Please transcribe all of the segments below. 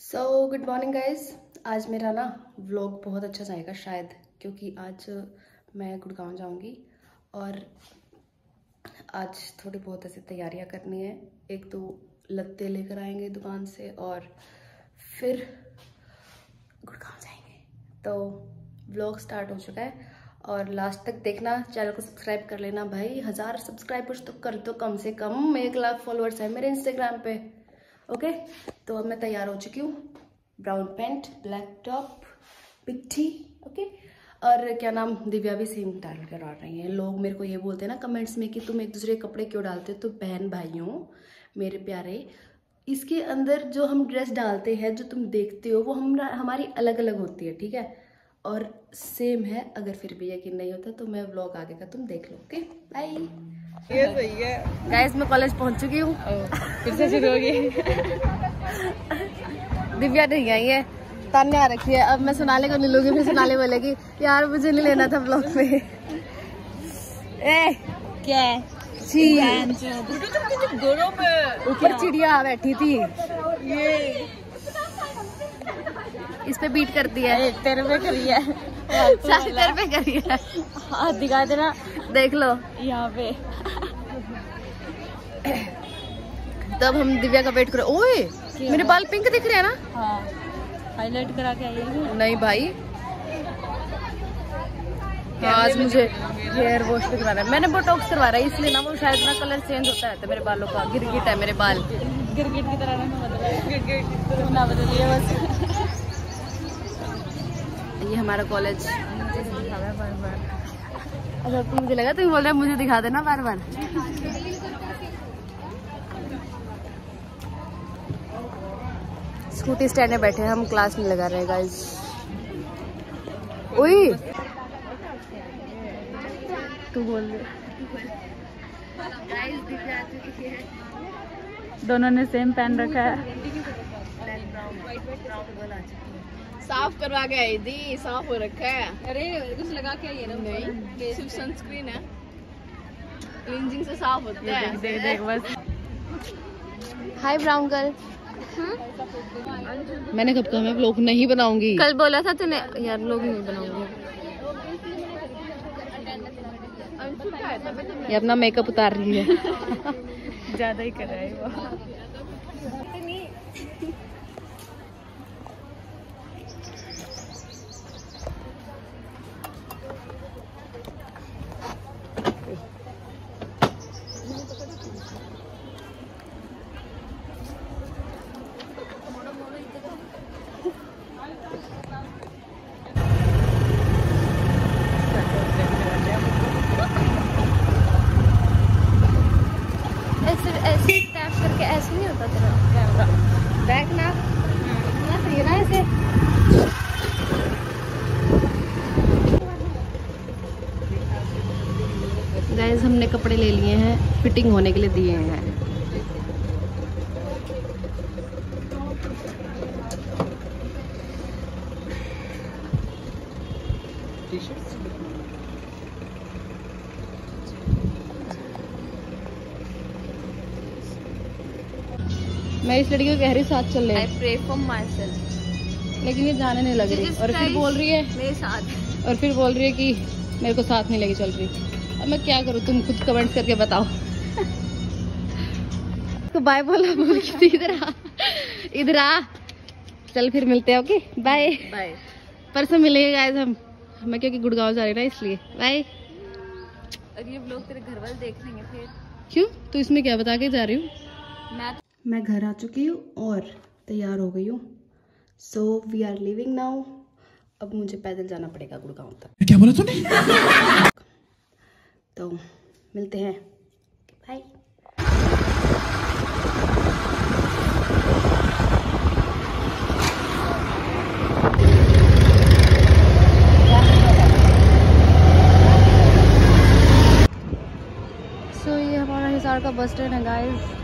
So good morning guys आज मेरा ना व्लॉग बहुत अच्छा जाएगा शायद, क्योंकि आज मैं गुड़गांव जाऊँगी और आज थोड़ी बहुत ऐसी तैयारियाँ करनी है। एक तो लत्ते लेकर आएँगे दुकान से और फिर गुड़गांव जाएँगे। तो व्लॉग स्टार्ट हो चुका है और लास्ट तक देखना चैनल को सब्सक्राइब कर लेना। भाई, हज़ार सब्सक्राइबर्स तो कर दो कम से कम। एक लाख फॉलोअर्स है मेरे इंस्टाग्राम पे। ओके तो अब मैं तैयार हो चुकी हूँ। ब्राउन पैंट ब्लैक टॉप पिट्ठी ओके और क्या नाम, दिव्या भी सेम डाल कर आ रही हैं। लोग मेरे को ये बोलते हैं ना कमेंट्स में कि तुम एक दूसरे के कपड़े क्यों डालते हो? तो बहन भाइयों, मेरे प्यारे, इसके अंदर जो हम ड्रेस डालते हैं, जो तुम देखते हो, वो हम हमारी अलग अलग होती है, ठीक है? और सेम है, अगर फिर भी यकीन नहीं होता तो मैं व्लॉग आगे का तुम देख लो ओके बाय ये सही है। गाइस मैं कॉलेज पहुँच चुकी हूँ। फिर से शुरू होगी। दिव्या नहीं आई है। ताने आ रखी है। अब मैं सुनाले को नहीं लूँगी फिर सुनाले बोलेगी यार मुझे नहीं लेना था ब्लॉग में। ए क्या? ऊपर चिड़िया बैठी थी। ये। इस पे बीट करती है। तेरे पे करी है। तेरे पे करी है। हाथ दिखा देना। देख लो। यहाँ पे। तब हम दिव्या का वेट करो ओए मेरे बाल पिंक दिख रहे हैं ना? हाँ हाईलाइट करा के आइए नहीं भाई। हाँ, आज मुझे हेयर वॉश भी करवाना है। मैंने बोटॉक्स करवा रहा है इसलिए ना वो शायद ना कलर चेंज होता है तो मेरे बालों का गिरगिट है मेरे बाल। गिरगिट की तरह ना बदल गिरगिट। ना बदलिए बस। ये हमारा कॉलेज अच्छा तुम मुझे लगा तुम बोल रहे मुझे दिखा देना बार बार। स्कूटी स्टैंड में बैठे हम क्लास में लगा रहे हैं गाइस ओए! तू बोल दे। दोनों ने सेम पहन रखा है। साफ़ करवा के आई थी साफ़ हो रखा है। अरे कुछ लगा के आइए ना नहीं सिर्फ़ सनस्क्रीन है। क्लींजिंग से साफ़ होता है। देख देख बस। हाय ब्राउन गर्ल मैंने कब कहा मैं व्लॉग नहीं बनाऊँगी? कल बोला था तूने यार व्लॉग नहीं बनाऊँगी। ये अपना मेकअप उतार रही है। ज़्यादा ही कर रहा है वो ऐसे ऐसे टैप करके ना। ऐसे। गाइस हमने कपड़े ले लिए हैं फिटिंग होने के लिए दिए हैं। मैं इस लड़की को कह रही साथ चल प्रे फॉर माई लेकिन ये जाने नहीं लग रही। और फिर बोल रही है मेरे साथ। और फिर बोल रही है कि मेरे को साथ नहीं लेके चल रही। अब मैं क्या करूँ? तुम खुद कमेंट करके बताओ। तो बाय बोला बोल इधर आ इधर आ। चल फिर मिलते हैं ओके बाय बाय परसों मिलेंगे गाइस हम। मैं क्योंकि गुड़गांव जा रही ना इसलिए। बाय और ये लोग तेरे घर वाले देख लेंगे फिर। क्यों? तो इसमें क्या बता के जा रही हूँ? मैं मैं घर आ चुकी हूँ और तैयार हो गई हूँ। So we are leaving now अब मुझे पैदल जाना पड़ेगा गुड़गांव तक। क्या बोला तूने? तो मिलते हैं। बाय सो ये हमारा हिसार का बस स्टैंड है गाइस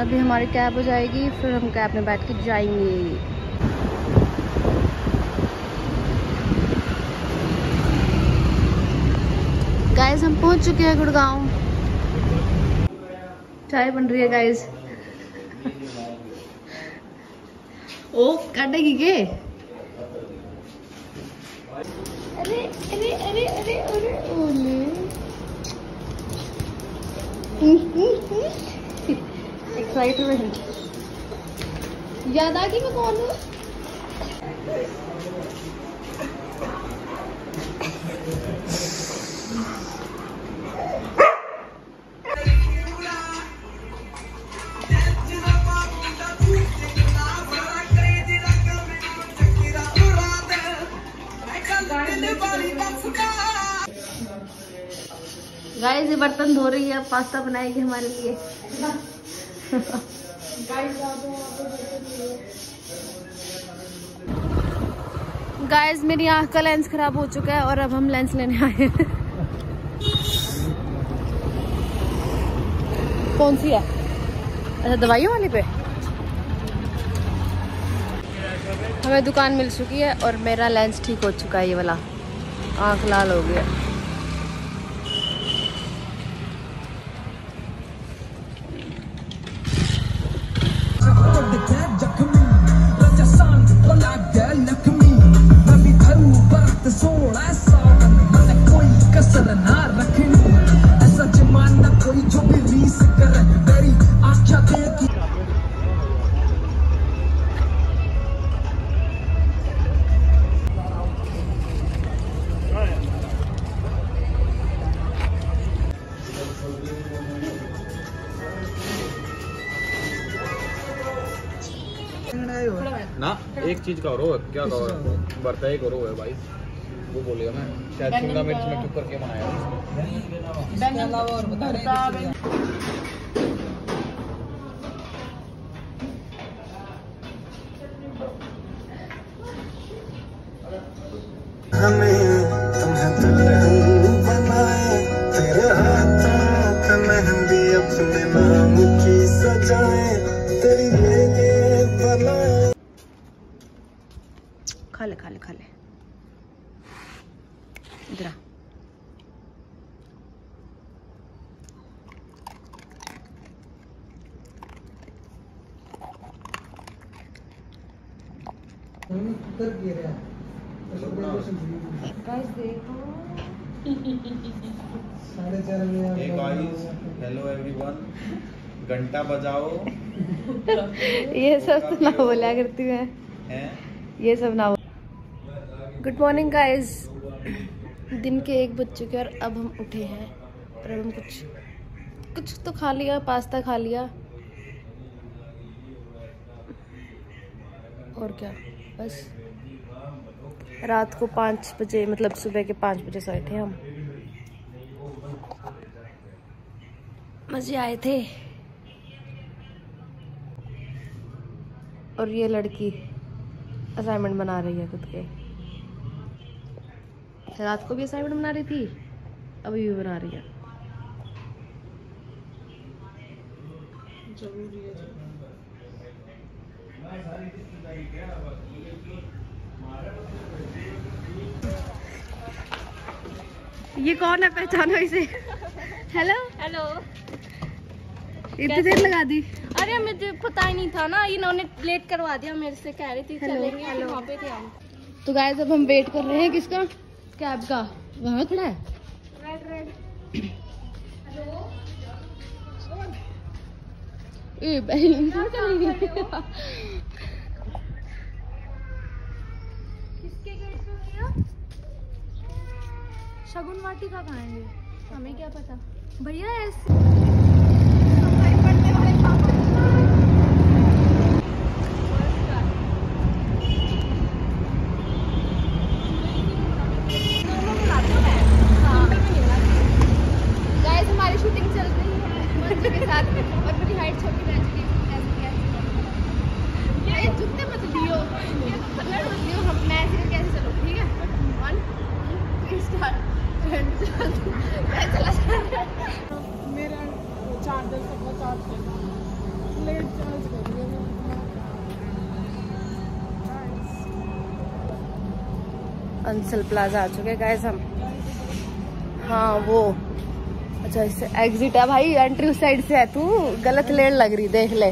अभी हमारी कैब हो जाएगी फिर हम कैब में बैठ के जाएँगे। गाइस हम पहुँच चुके हैं गुड़गांव। चाय बन रही है गाइस ओ काटेगी के? अरे अरे अरे अरे अरे ओले। एक्साइटमेंट याद आ गई मैं कौन हूँ गाइस ये बर्तन धो रही है पास्ता बनाएगी हमारे लिए। गाइस मेरी आँख का लेंस खराब हो चुका है और अब हम लेंस लेने आए हैं। कौन सी है? अच्छा दवाइयों वाली पे? हमें दुकान मिल चुकी है और मेरा लेंस ठीक हो चुका है ये वाला। आँख लाल हो गया एक चीज़ का रो है क्या कहो? बर्ता एक रो है भाई। वो बोलेगा मैं शायद शिमला मिर्च में क्यों करके बनाया खा ले। खा ले इधर। हे। हेलो एवरीवन घंटा बजाओ। ये सब तो ना बोला करती मैं। हैं? ये सब ना गुड मॉर्निंग गाइस दिन के एक बज चुके और अब हम उठे हैं। और हम कुछ कुछ तो खा लिया, पास्ता खा लिया। और क्या? बस। रात को पाँच बजे मतलब सुबह के पाँच बजे सोए थे हम। मज़े आए थे। और ये लड़की असाइनमेंट बना रही है खुद के। रात को भी असाइनमेंट बना रही थी अभी भी बना रही है। ये कौन है? पहचानो इसे। हेलो हेलो इतनी देर लगा दी। अरे मुझे पता ही नहीं था ना इन्होंने लेट करवा दिया मेरे से कह रही थी चलेंगे वहाँ पे थे हम। तो गाइस अब हम वेट कर रहे हैं किसका? कैब का। वहाँ खड़ा है? रेड रेड ए बहन कहाँ चली गई किसके गेट पे भैया शगुन वाटी का कहाँ है? हमें क्या पता? भैया ऐसे गाइस हमारी शूटिंग चल रही है मंजू के साथ और मेरी हाइट छोटी रह चुकी है ऐसे कैसे ये जूते मत लियो ये पकड़ मत लियो हम मैं ऐसे करके कैसे चलो ठीक है वन थ्री स्टार्ट मैं चला जा रहा है मेरा चार्जर सबका चार्ज कर लेट चार्ज कर दिया अंसल प्लाजा आ चुके गाइस हम। हाँ वो। अच्छा इससे एग्जिट है भाई एंट्री उस साइड से है तू, गलत लेन लग रही, देख ले।